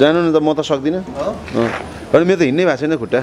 जानु न त म त सक्दिनँ। अनि मेरो त हिँड्नै भएको छैन खुट्टा।